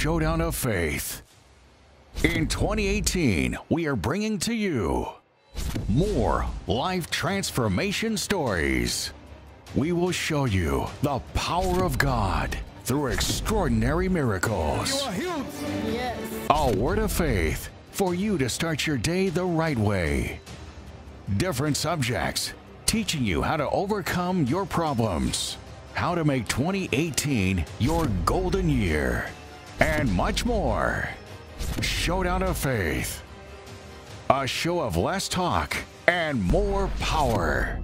Showdown of Faith. In 2018, we are bringing to you more life transformation stories. We will show you the power of God through extraordinary miracles. Yes. A word of faith for you to start your day the right way. Different subjects teaching you how to overcome your problems, how to make 2018 your golden year, and much more. Showdown of Faith. A show of less talk and more power.